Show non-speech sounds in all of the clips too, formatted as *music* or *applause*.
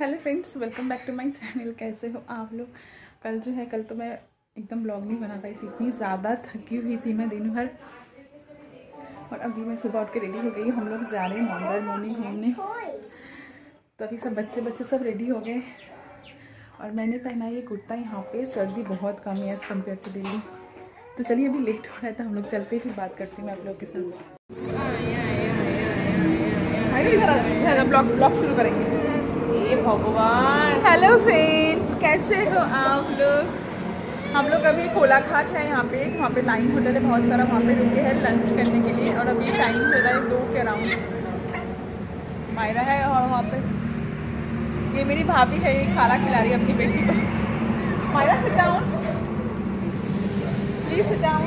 Hello friends welcome back to my channel कैसे हो आप लोग? कल जो है कल तो मैं एकदम ब्लॉग नहीं बना पाई थी। इतनी ज़्यादा थकी हुई थी मैं दिन भर। और अभी मैं सुबह उठ के रेडी हो गई हम लोग जा रहे हैं मॉन्डर मॉर्निंग घूमने। तो अभी सब बच्चे बच्चे सब रेडी हो गए। और मैंने पहना ये कुर्ता यहाँ पे। सर्दी बहुत कम है एज़ कंपेयर टू दिल्ली तो चलिए अभी लेट हो रहा है तो हम लोग चलते फिर बात करते हैं मैं आप लोग के साथ। ब्लॉग ब्लॉग शुरू करेंगे। भगवान। हेलो फ्रेंड्स कैसे हो आप लोग? हम लोग अभी कोलाघाट है यहाँ पे। वहाँ पे लाइन होटल है बहुत सारा। वहाँ पे रुके हैं लंच करने के लिए। और अभी टाइम हो रहा है दो के अराउंड मायरा है और वहाँ पे। ये मेरी भाभी है, ये खाना खिला रही है अपनी बेटी को। Myra sit down please sit down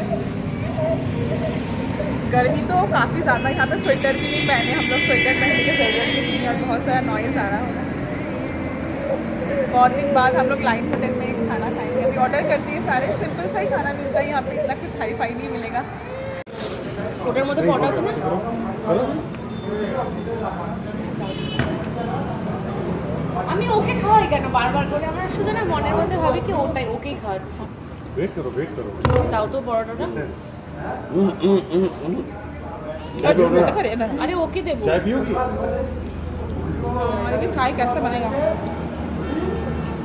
गर्मी तो काफ़ी ज़्यादा यहाँ पे स्वेटर भी नहीं पहने। हम लोग स्वेटर पहनने की ज़रूरत भी नहीं है और बहुत सारा नॉइज़ आ रहा है। बहुत दिन बाद हम लोग लाइन होटल में खाना खाएंगे अभी ऑर्डर करती है सारे सिंपल सा ही खाना मिलता है यहाँ पे इतना कुछ हाई फाई नहीं मिलेगा ওটার মধ্যে পটা আছে না আমি ওকে খাওয়াই কেন বারবার করে আমার শুধু না মনের মধ্যে ভাবি কি ওটাই ওকেই খাওয়াচ্ছি वेट करो वेट करो দাও তো পরোটাটা चाय पियोगे करे ना আরে ওকে দেবো चाय पियोगी लेकिन ट्राई कैसे बनेगा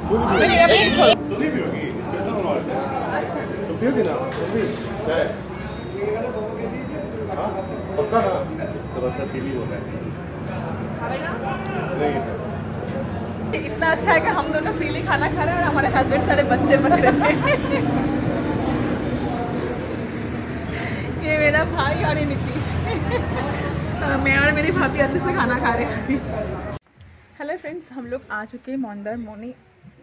इतना अच्छा है कि हम दोनों फ्रीली खाना खा रहे हैं और हमारे हस्बैंड सारे बच्चे पक रहे हैं। ये मेरा भाई और ये नीतीश। मैं और मेरी भाभी अच्छे से खाना खा रहे हैं। हेलो फ्रेंड्स हम लोग आ चुके हैं मोंदर मोनी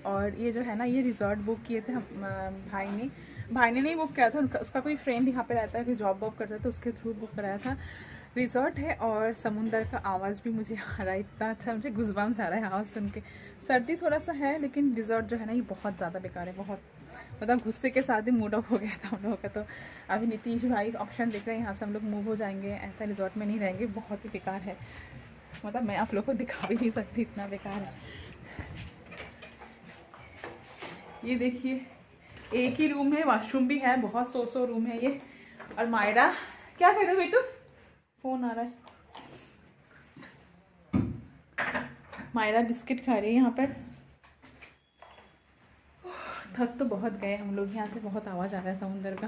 और ये जो है ना, ये रिजॉर्ट बुक किए थे हम भाई ने। भाई ने नहीं बुक किया था, उनका, उसका कोई फ्रेंड यहाँ पे रहता है कि जॉब वॉब करता है तो उसके थ्रू बुक कराया था। रिजॉर्ट है और समुंदर का आवाज़ भी मुझे आ रहा है, इतना अच्छा मुझे गुजबाम आ रहा है आवाज़ सुन के। सर्दी थोड़ा सा है, लेकिन रिजॉर्ट जो है ना, ये बहुत ज़्यादा बेकार है, बहुत मतलब घुसते के साथ ही मूड ऑफ़ हो गया था हम लोगों का तो। अभी नीतीश भाई ऑप्शन देख रहे हैं, यहाँ से हम लोग मूव हो जाएँगे, ऐसा रिजॉर्ट में नहीं रहेंगे, बहुत ही बेकार है। मतलब मैं आप लोग को दिखा भी नहीं सकती इतना बेकार है। ये देखिए, एक ही रूम है वॉशरूम भी है, बहुत सो सो रूम है ये। और मायरा, क्या कर रहे हो बेटू? फ़ोन आ रहा है। मायरा बिस्किट खा रही है यहाँ पर। थक तो बहुत गए हम लोग, यहाँ से बहुत आवाज़ आ रहा है समुंदर का।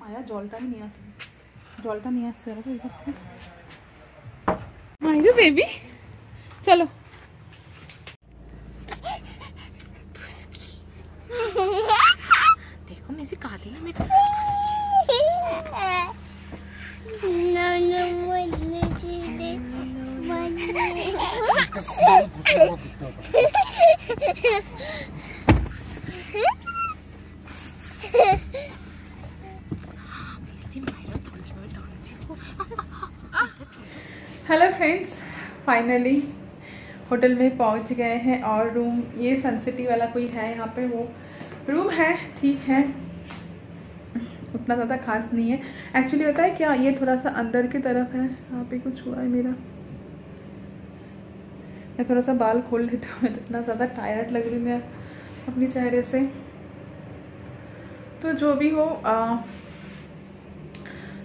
माया जॉल्टा भी नहीं आ जॉल्टा नहीं आ सर बेबी, चलो। म्यूज़िक आते ना मेरे हेलो फ्रेंड्स फाइनली होटल में पहुँच गए हैं और रूम ये सनसिटी वाला कोई है यहाँ पे वो रूम है, ठीक है। उतना ज़्यादा खास नहीं है। एक्चुअली होता है क्या? ये थोड़ा सा अंदर की तरफ़ है। यहाँ पे कुछ हुआ है मेरा। मैं थोड़ा सा बाल खोल लेती हूँ। मैं तो इतना ज़्यादा टायर्ड लग रही मैं अपने चेहरे से। तो जो भी हो आ,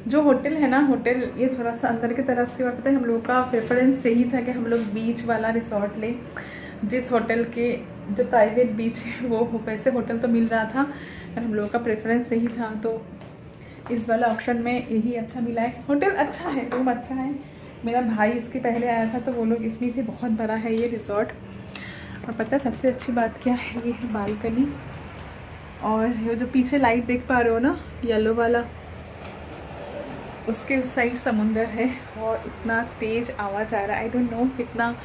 जो होटल है ना होटल ये थोड़ा सा अंदर की तरफ़ से और पता है हम लोग का प्रेफरेंस यही था कि हम लोग बीच वाला रिसोर्ट लें। जिस होटल के जो प्राइवेट बीच है, वो वैसे होटल तो मिल रहा था और हम लोगों का प्रेफरेंस यही था तो इस वाला ऑप्शन में यही अच्छा मिला है। होटल अच्छा है रूम अच्छा है। मेरा भाई इसके पहले आया था तो वो लोग इसमें से बहुत बड़ा है ये रिजॉर्ट और पता है, सबसे अच्छी बात क्या है, ये है बालकनी और ये जो पीछे लाइट देख पा रहे हो ना येलो वाला, उसके उस साइड समुंदर है, और इतना तेज आवाज़ आ रहा है। आई डोंट नो कितना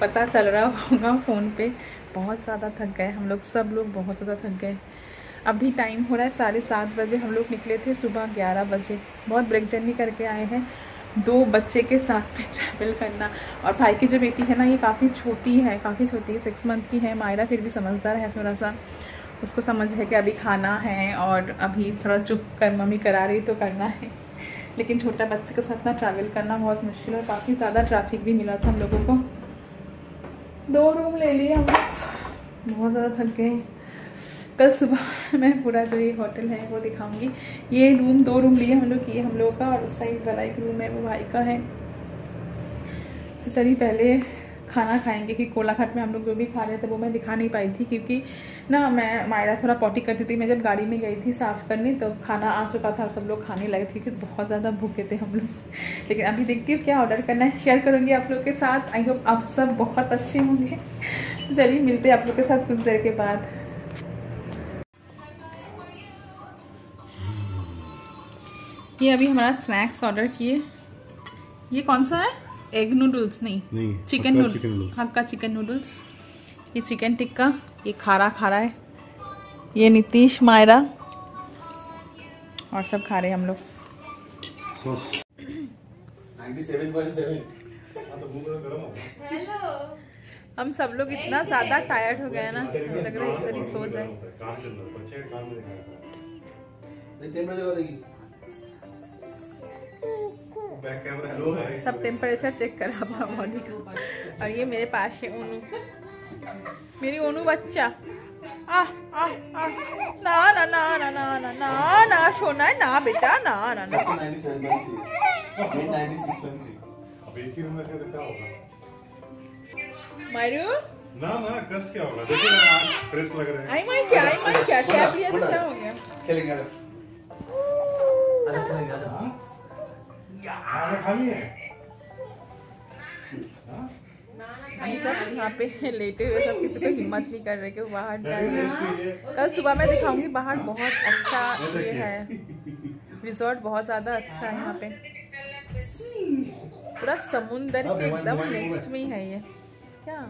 पता चल रहा होगा फ़ोन पे। बहुत ज़्यादा थक गए, हम लोग सब लोग बहुत ज़्यादा थक गए। अभी टाइम हो रहा है साढ़े सात बजे, हम लोग निकले थे सुबह ग्यारह बजे। बहुत ब्रेक जर्नी करके आए हैं। दो बच्चे के साथ में ट्रैवल करना। और भाई की जो बेटी है ना, ये काफ़ी छोटी है, काफ़ी छोटी है सिक्स मंथ की है। मायरा फिर भी समझदार है थोड़ा सा उसको समझ है कि अभी खाना है और अभी थोड़ा चुप कर मम्मी करा रही तो करना है। लेकिन छोटा बच्चे के साथ ना ट्रैवल करना बहुत मुश्किल और काफ़ी ज़्यादा ट्रैफ़िक भी मिला था हम लोगों को। दो रूम ले लिए हम। बहुत ज़्यादा थक गए। कल सुबह *laughs* मैं पूरा जो ये होटल है वो दिखाऊँगी। ये रूम, दो रूम लिए हम लोग, ये हम लोगों का और उस साइड वाला एक रूम है, वो भाई का है। तो चलिए पहले खाना खाएँगे कि कोलाघाट में हम लोग जो भी खा रहे थे वो मैं दिखा नहीं पाई थी क्योंकि ना मैं मायरा थोड़ा पॉटी करती थी। मैं जब गाड़ी में गई थी साफ़ करने तो खाना आ चुका था सब लोग खाने लगे थे क्योंकि बहुत ज़्यादा भूखे थे हम लोग। *laughs* लेकिन अभी देखती हूँ क्या ऑर्डर करना है। शेयर करूँगी आप लोग के साथ। आई होप आप सब बहुत अच्छे होंगे। *laughs* चलिए मिलते आप लोग के साथ कुछ देर के बाद। ये अभी हमारा स्नैक्स ऑर्डर किए। ये कौन सा है? एग नूडल्स नहीं नहीं chicken noodles Hakka chicken noodles ये चिकन टिक्का ये खारा खारा है. ये नीतीश मायरा. और सब खा रहे हैं हम लोग. सॉस 97.7 हाँ तो मुँह में गरम हो गया हम सब लोग इतना ज़्यादा टायर्ड हो गए हैं ना लग रहा है सो जाए. सब टेम्परेचर चेक करा अपना बॉडी का। और ये मेरे पास है ओनू। मेरी ओनू बच्चा। आ आ आ। ना ना ना ना ना ना ना ना सोना है ना बेटा ना ना ना। 97.3 नहीं 96.3 अब एक ही रूम में रखे होगा? मारू ना ना कष्ट क्या होगा? देखिए ना फ्रेश लग रहे हैं। आई माई क्या आई माई क्या? टैब लिया तो क्या हो गया? खेलेंगे अरे अरे खेलेंगे अरे खाना खानी सब यहाँ पे लेटे हुए सब किसी को हिम्मत नहीं कर रहे कि वो बाहर जाए। कल सुबह मैं दिखाऊँगी बाहर बहुत अच्छा ये है। रिजॉर्ट बहुत ज़्यादा अच्छा है यहाँ पे। पूरा समुंदर के एकदम नेक्स्ट में। ही है ये। क्या?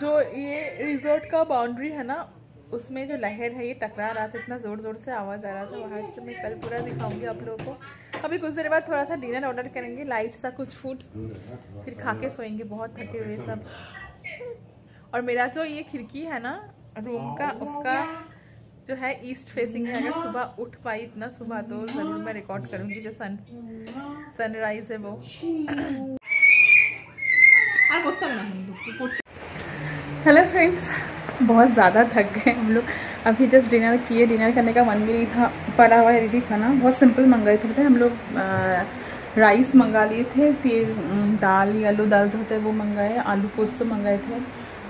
जो ये रिजॉर्ट का बाउंड्री है ना उसमें जो लहर है, ये टकरा रहा था, इतना ज़ोर ज़ोर से आवाज़ आ रहा था वहाँ से। मैं कल पूरा दिखाऊँगी आप लोगों को। अभी कुछ देर बाद थोड़ा सा डिनर ऑर्डर करेंगे, लाइट सा कुछ फ़ूड फिर खा के सोएँगे, बहुत थके हुए सब। और मेरा जो ये खिड़की है ना रूम का, उसका जो है ईस्ट फेसिंग है। अगर सुबह उठ पाई इतना सुबह तो ज़रूर मैं रिकॉर्ड करूँगी जो सन सनराइज है वो। हेलो फ्रेंड्स बहुत ज़्यादा थक गए हम लोग। अभी जस्ट डिनर किए डिनर करने का मन भी नहीं था। पड़ा हुआ है रेडी खाना। बहुत सिंपल मंगाए थे, पता है? हम लोग राइस मंगा लिए थे, फिर दाल आलू दाल जो होता है वो मंगाए, आलू पोस्त मंगाए थे।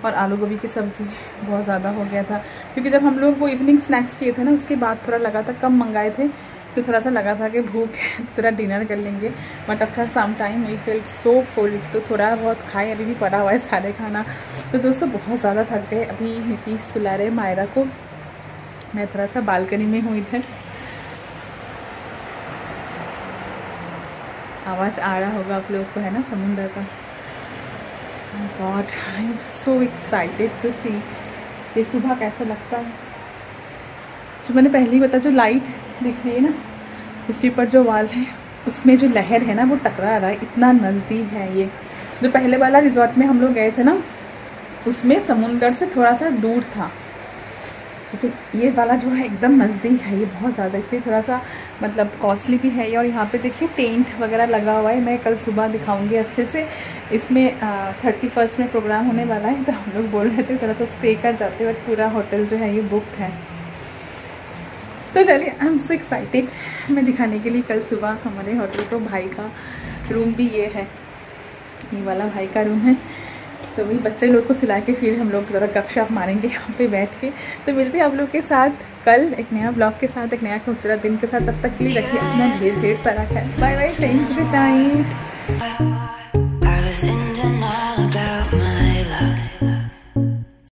और आलू गोभी की सब्ज़ी बहुत ज़्यादा हो गया था। क्योंकि जब हम लोग वो इवनिंग स्नैक्स किए थे ना, उसके बाद थोड़ा लगा था, कम मंगाए थे। तो थोड़ा सा लगा था कि भूख है तो थोड़ा डिनर कर लेंगे। But after some time we feel so full तो थोड़ा बहुत खाए, अभी भी पड़ा हुआ है सारे खाना। तो दोस्तों, बहुत ज़्यादा थक गए। अभी नीतीश सुला रहे मायरा को। मैं थोड़ा सा बालकनी में हूँ इधर। आवाज़ आ रहा होगा आप लोगों को, है ना, समुंदर का? God I am so excited to see ये सुबह कैसा लगता है? जो मैंने पहले ही बताया, जो लाइट दिख रही है ना? उसके ऊपर जो वाल है, उसमें जो लहर है ना, वो टकरा रहा है, इतना नज़दीक है ये। जो पहले वाला रिजॉर्ट में हम लोग गए थे ना, उसमें समुंदर से थोड़ा सा दूर था। लेकिन ये वाला जो है, एकदम नज़दीक है, ये बहुत ज़्यादा। इसलिए थोड़ा सा मतलब कॉस्टली भी है ये और यहाँ पे देखिए टेंट वगैरह लगा हुआ है। मैं कल सुबह दिखाऊँगी अच्छे से। इसमें थर्टी फ़र्स्ट में प्रोग्राम होने वाला है तो हम लोग बोल रहे थे, थोड़ा सा स्टे कर जाते और पूरा होटल जो है, ये बुक है। तो चलिए आई एम सो एक्साइटेड मैं दिखाने के लिए कल सुबह हमारे होटल को भाई का रूम भी ये है। ये वाला भाई का रूम है। तो वही बच्चे लोग को सिला के फिर हम लोग ज़रा गपशप मारेंगे यहाँ पे बैठ के। तो मिलते हैं आप लोग के साथ कल एक नया ब्लॉग के साथ, एक नया खूबसूरत दिन के साथ। तब तक के लिए रखिए अपना ढेर ढेर सारा ख्याल। Bye bye friends good night